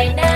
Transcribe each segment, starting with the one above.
right now.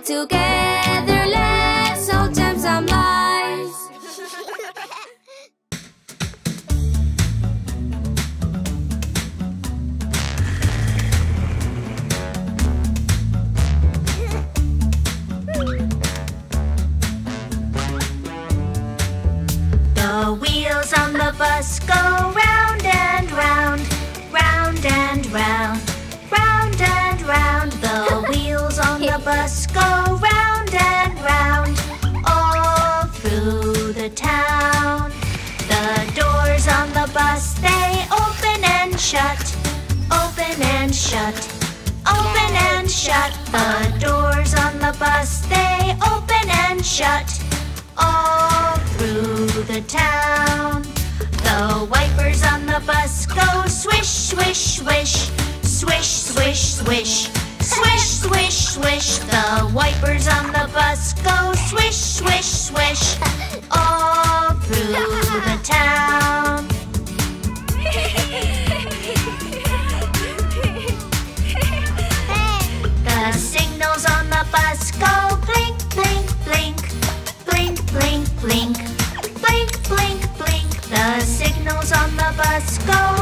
together, let's all tell some lies. the wheels on the bus go round and round, round and round. shut. Open and shut. The doors on the bus, they open and shut. All through the town. The wipers on the bus go swish, swish, swish. Swish, swish, swish. Swish, swish, swish. The wipers on the bus go swish, swish, swish. All through the town. go.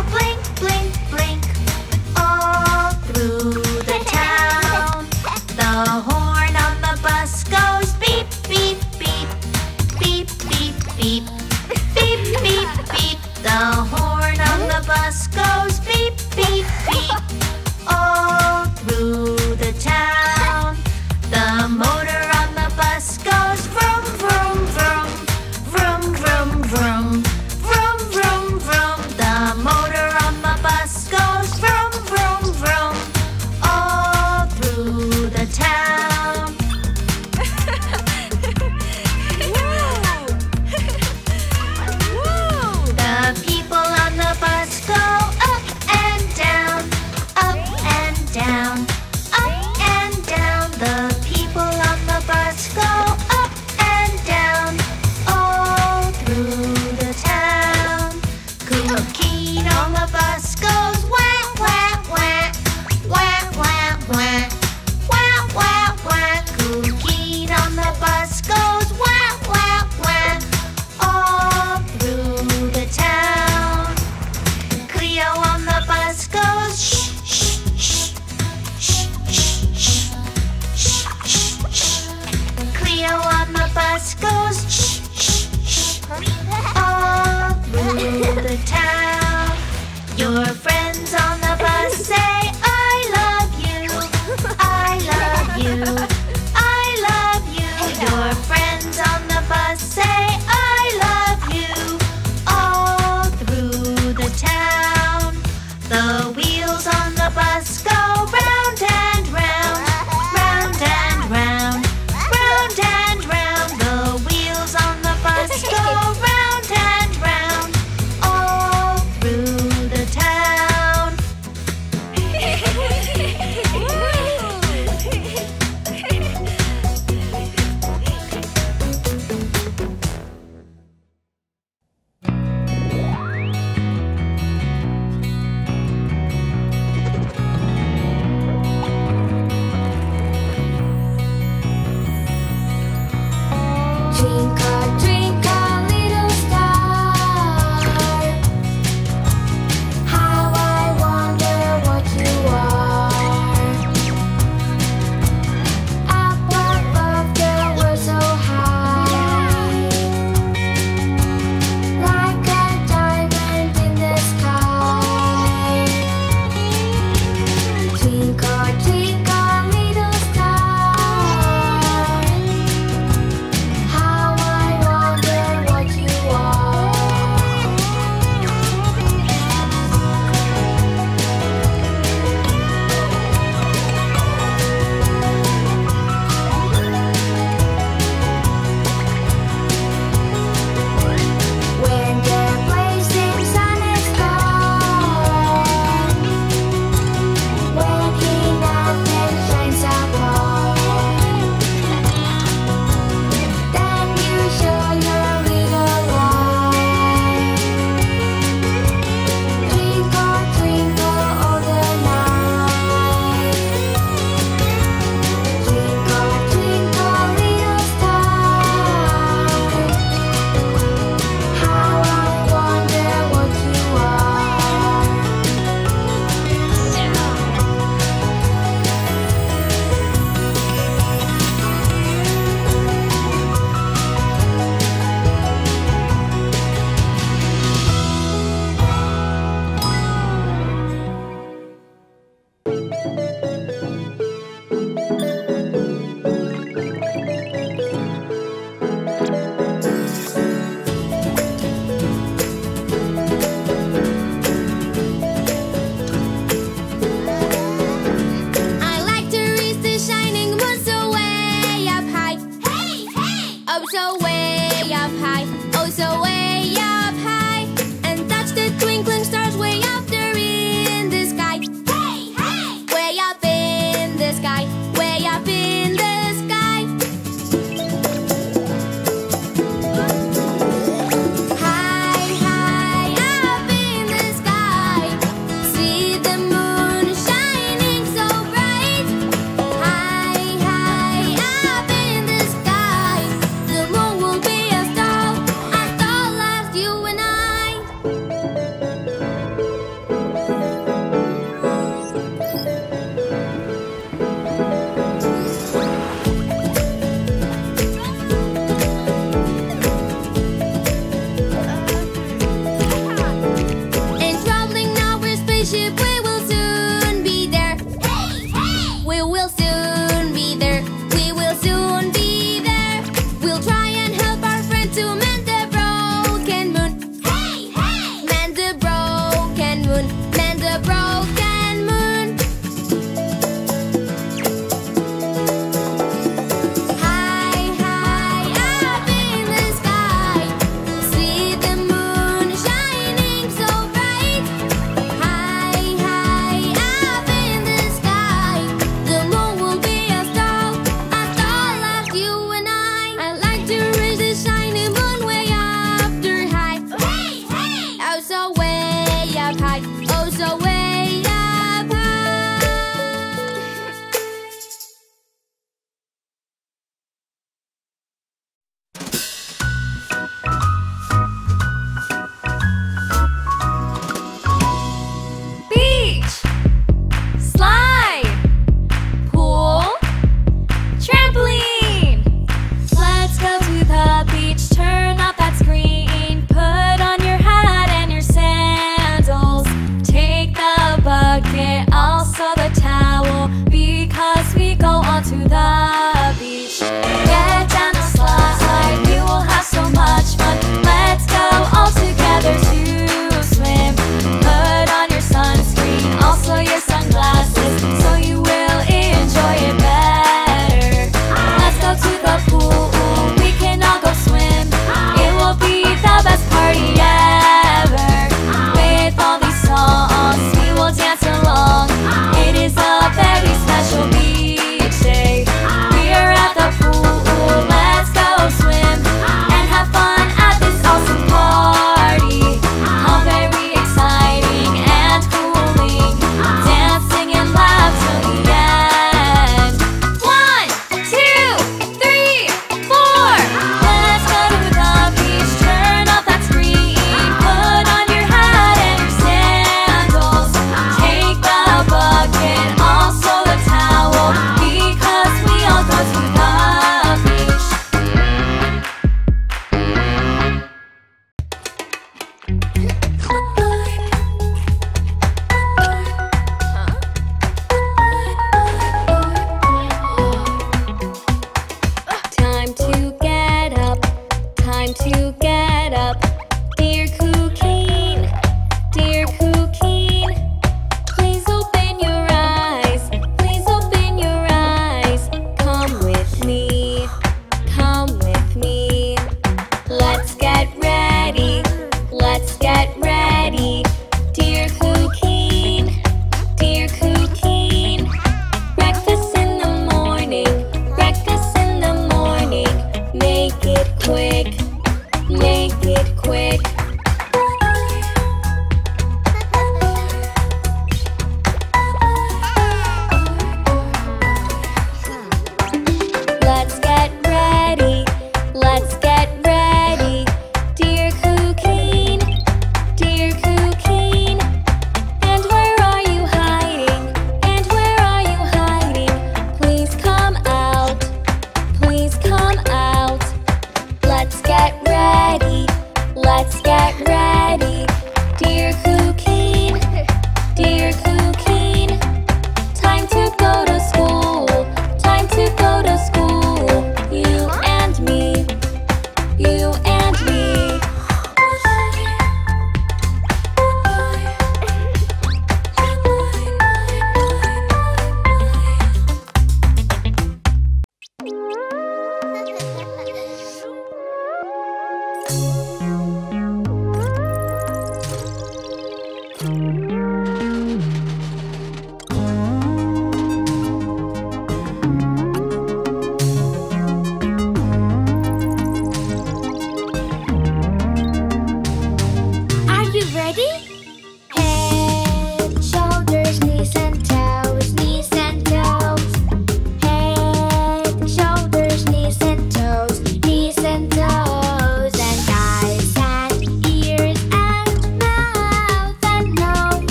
way up high, oh so way up high, and touch the twinkling stars way up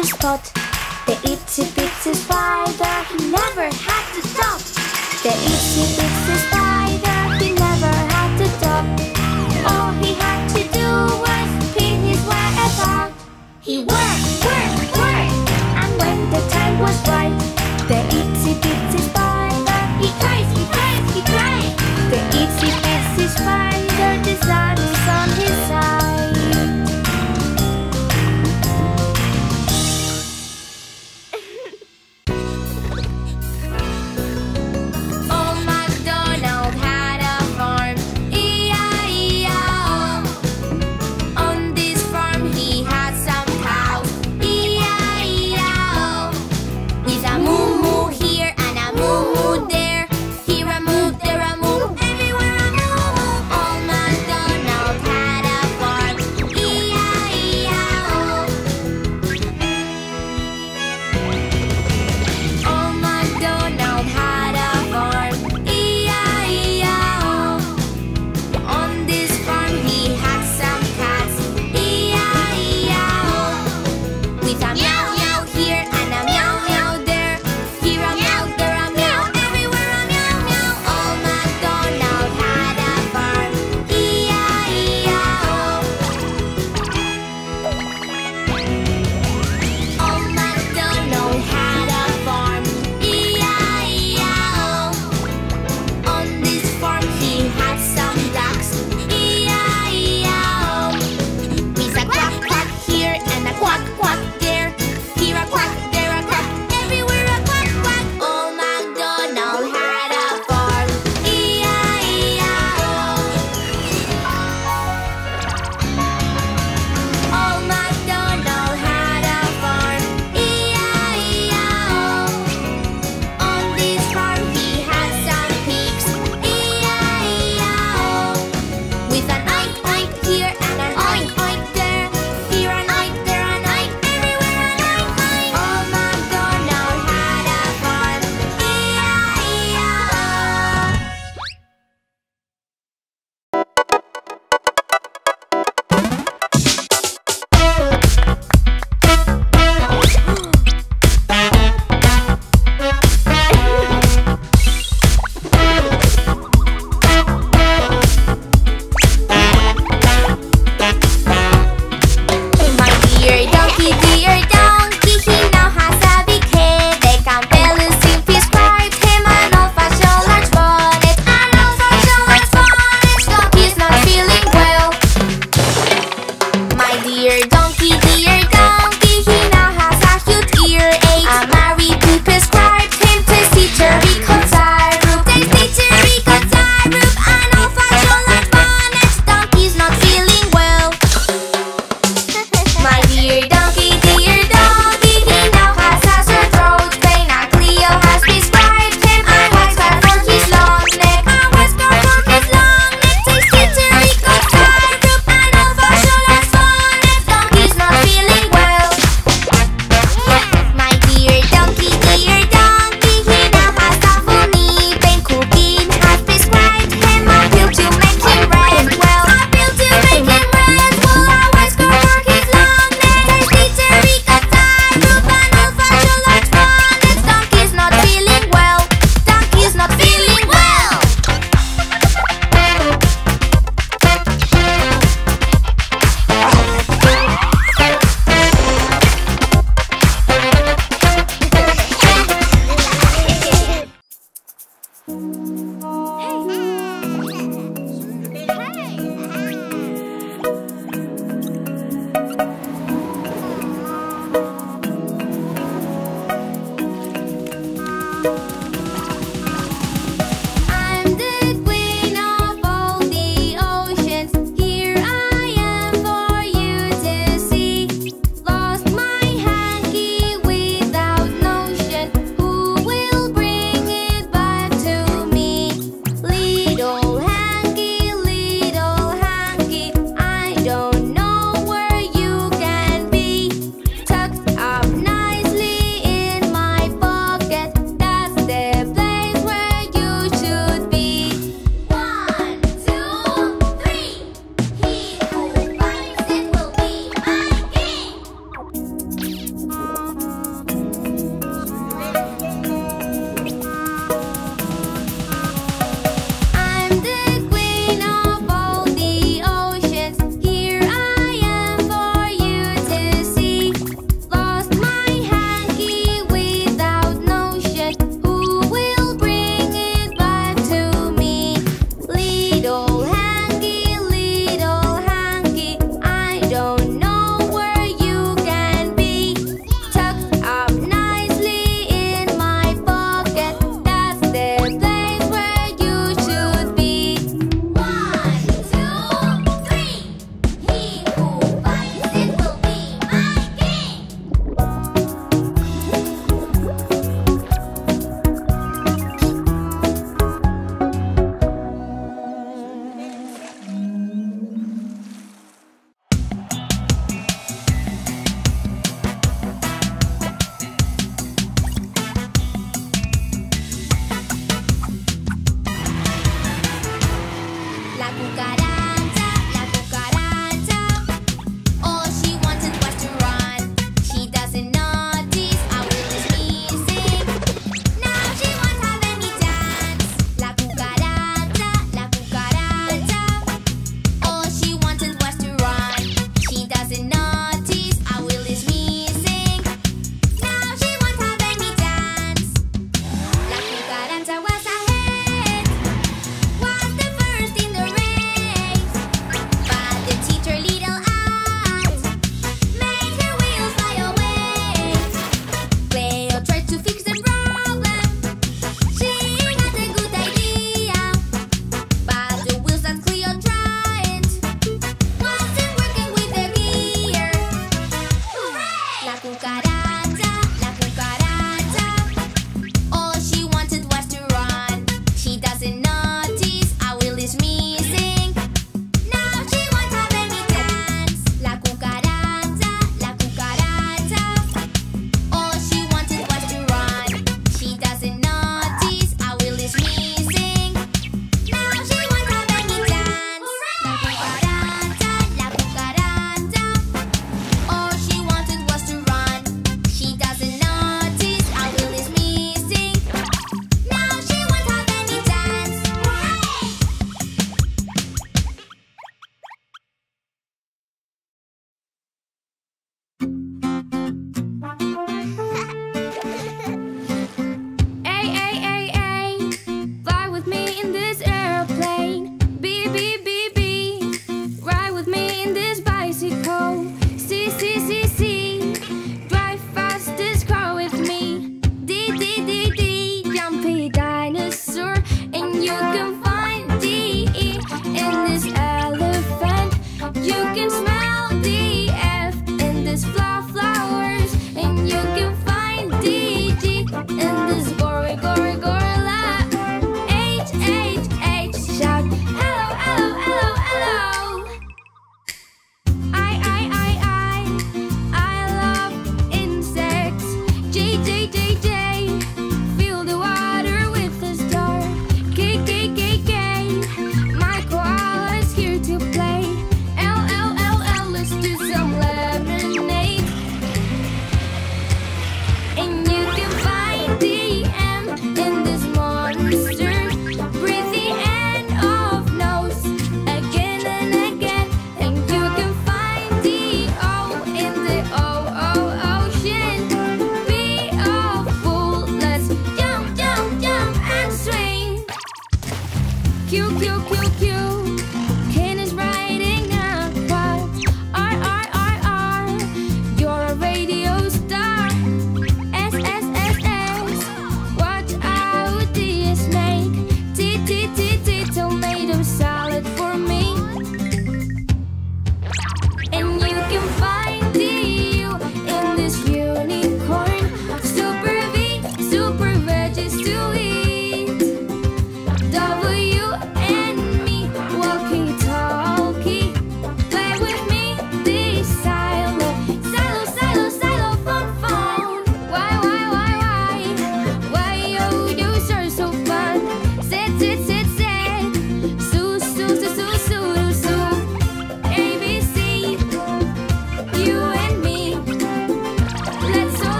spot. The itsy bitsy spider, he never had to stop. The itsy bitsy spider, he never had to stop. All he had to do was pin his way about. He worked, worked, worked, and when the time was right, the itsy bitsy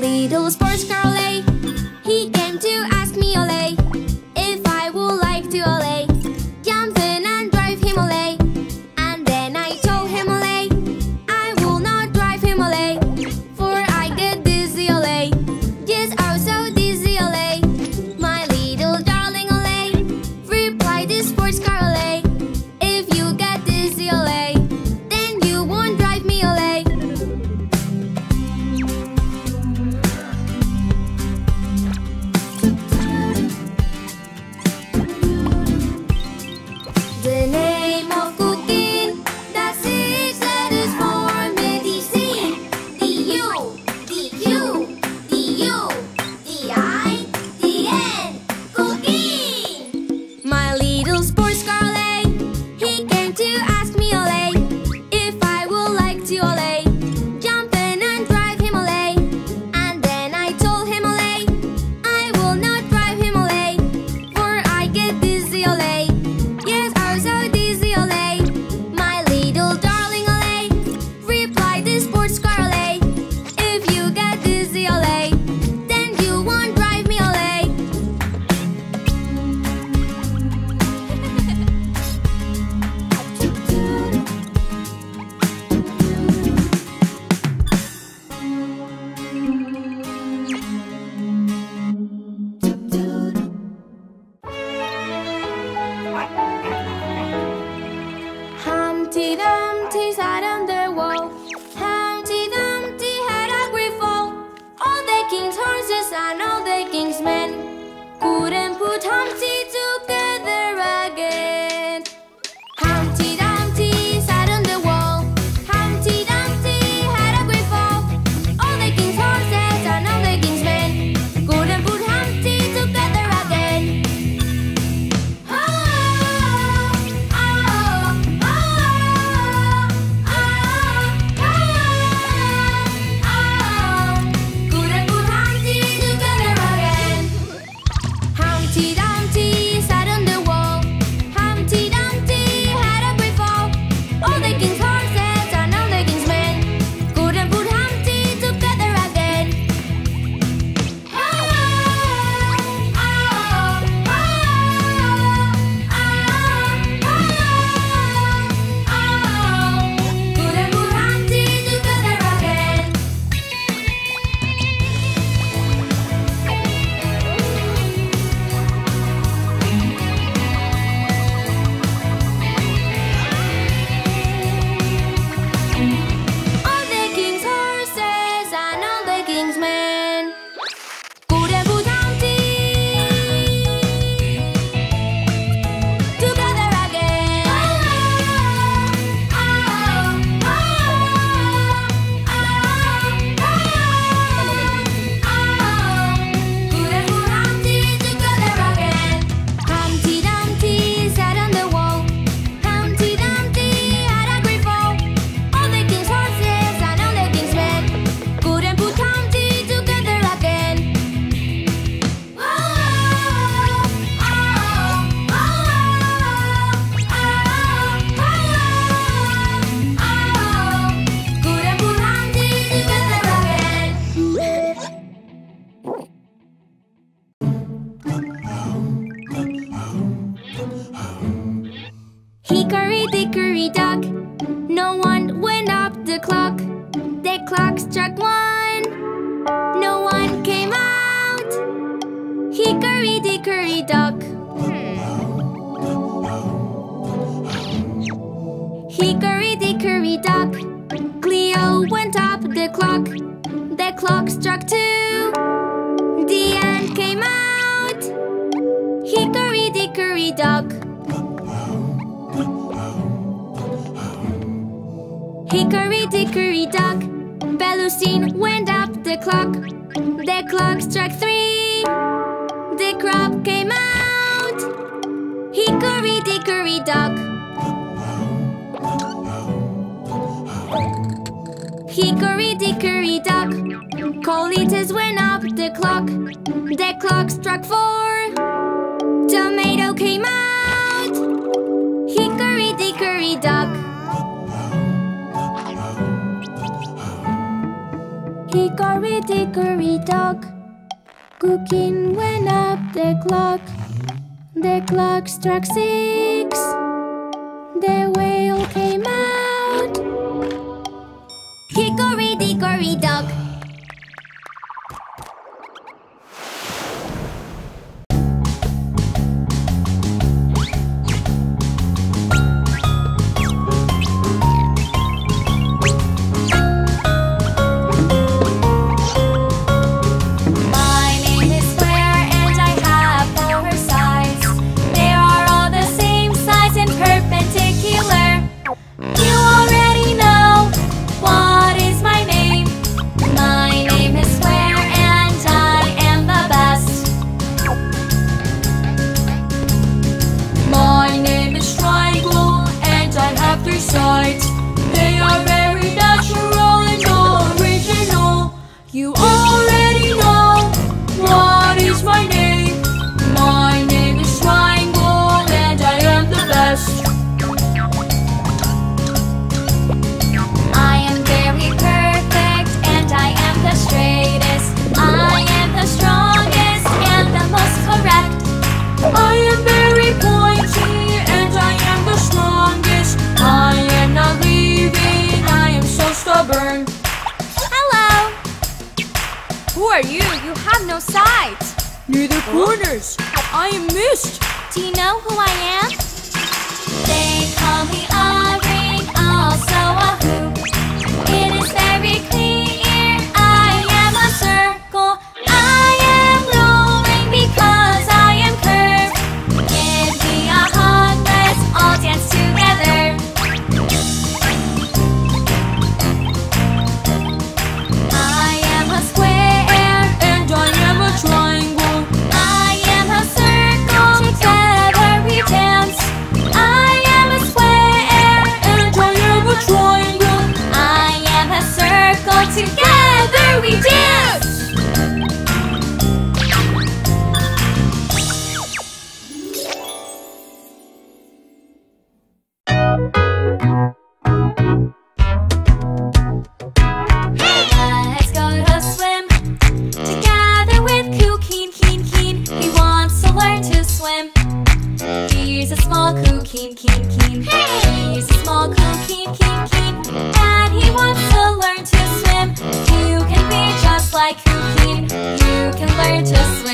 Little sports car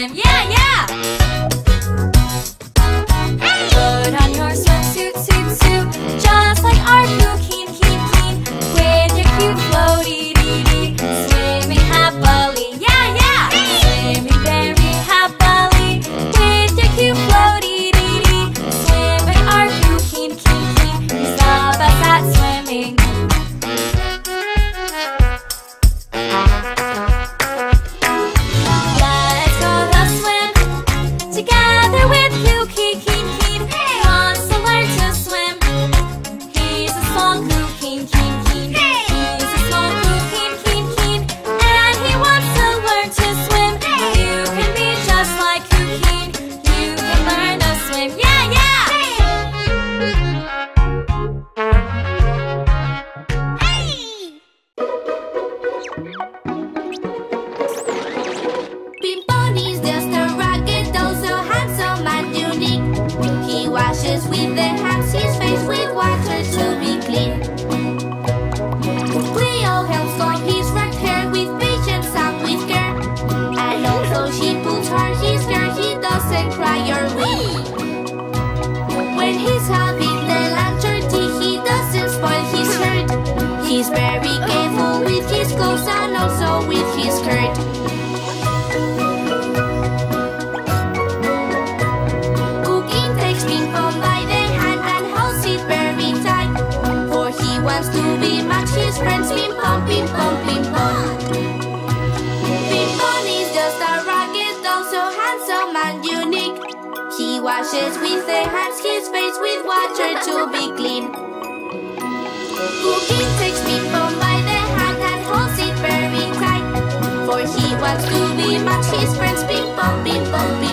swim. be clean. Cookie takes people by the hand and holds it very tight. For he wants to be much his friends, people, people, people.